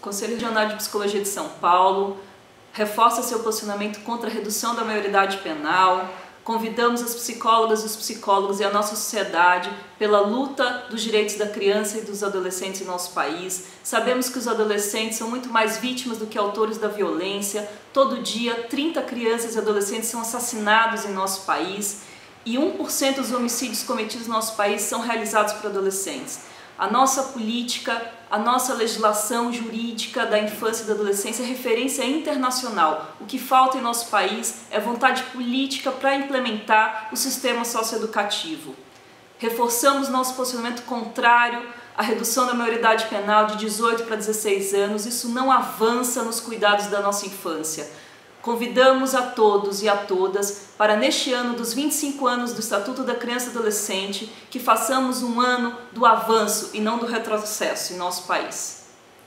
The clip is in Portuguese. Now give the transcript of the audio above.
O Conselho Regional de Psicologia de São Paulo reforça seu posicionamento contra a redução da maioridade penal. Convidamos as psicólogas, os psicólogos e a nossa sociedade pela luta dos direitos da criança e dos adolescentes em nosso país. Sabemos que os adolescentes são muito mais vítimas do que autores da violência. Todo dia, 30 crianças e adolescentes são assassinados em nosso país e 1% dos homicídios cometidos no nosso país são realizados por adolescentes. A nossa política, a nossa legislação jurídica da infância e da adolescência é referência internacional. O que falta em nosso país é vontade política para implementar o sistema socioeducativo. Reforçamos nosso posicionamento contrário à redução da maioridade penal de 18 para 16 anos. Isso não avança nos cuidados da nossa infância. Convidamos a todos e a todas para, neste ano dos 25 anos do Estatuto da Criança e Adolescente, que façamos um ano do avanço e não do retrocesso em nosso país.